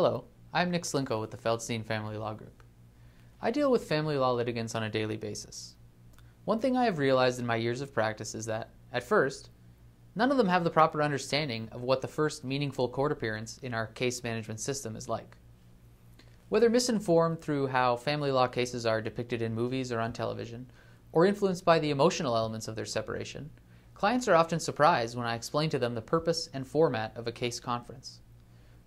Hello, I'm Nick Slinko with the Feldstein Family Law Group. I deal with family law litigants on a daily basis. One thing I have realized in my years of practice is that, at first, none of them have the proper understanding of what the first meaningful court appearance in our case management system is like. Whether misinformed through how family law cases are depicted in movies or on television, or influenced by the emotional elements of their separation, clients are often surprised when I explain to them the purpose and format of a case conference.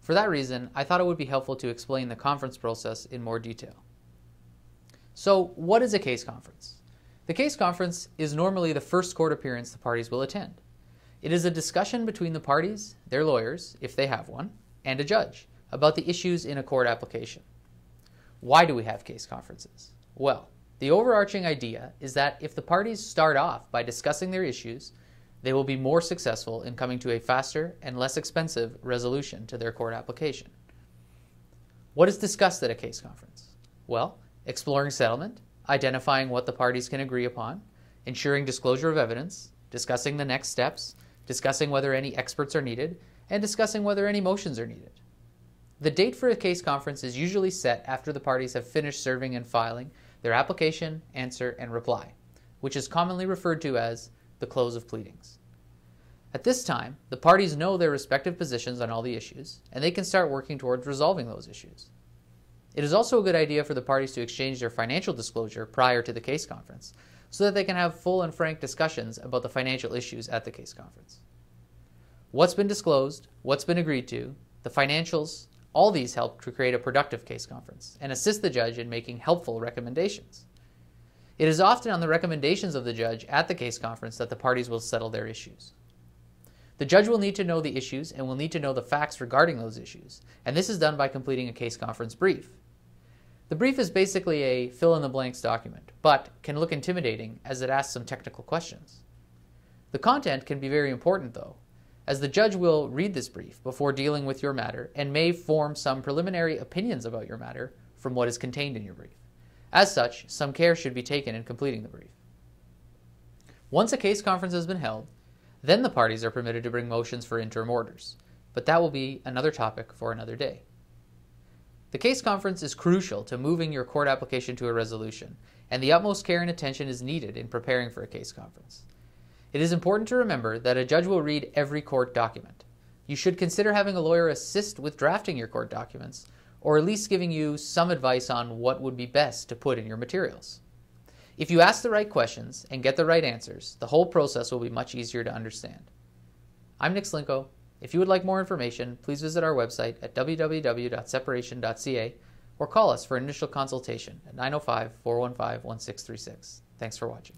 For that reason, I thought it would be helpful to explain the conference process in more detail. So, what is a case conference? The case conference is normally the first court appearance the parties will attend. It is a discussion between the parties, their lawyers, if they have one, and a judge about the issues in a court application. Why do we have case conferences? Well, the overarching idea is that if the parties start off by discussing their issues, they will be more successful in coming to a faster and less expensive resolution to their court application. What is discussed at a case conference? Well, exploring settlement, identifying what the parties can agree upon, ensuring disclosure of evidence, discussing the next steps, discussing whether any experts are needed, and discussing whether any motions are needed. The date for a case conference is usually set after the parties have finished serving and filing their application, answer, and reply, which is commonly referred to as the close of pleadings. At this time, the parties know their respective positions on all the issues, and they can start working towards resolving those issues. It is also a good idea for the parties to exchange their financial disclosure prior to the case conference so that they can have full and frank discussions about the financial issues at the case conference. What's been disclosed, what's been agreed to, the financials, all these help to create a productive case conference and assist the judge in making helpful recommendations. It is often on the recommendations of the judge at the case conference that the parties will settle their issues. The judge will need to know the issues and will need to know the facts regarding those issues, and this is done by completing a case conference brief. The brief is basically a fill in the blanks document, but can look intimidating as it asks some technical questions. The content can be very important though, as the judge will read this brief before dealing with your matter and may form some preliminary opinions about your matter from what is contained in your brief. As such, some care should be taken in completing the brief. Once a case conference has been held, then the parties are permitted to bring motions for interim orders, but that will be another topic for another day. The case conference is crucial to moving your court application to a resolution, and the utmost care and attention is needed in preparing for a case conference. It is important to remember that a judge will read every court document. You should consider having a lawyer assist with drafting your court documents or at least giving you some advice on what would be best to put in your materials. If you ask the right questions and get the right answers, the whole process will be much easier to understand. I'm Nick Slinko. If you would like more information, please visit our website at www.separation.ca or call us for an initial consultation at 905 415 1636. Thanks for watching.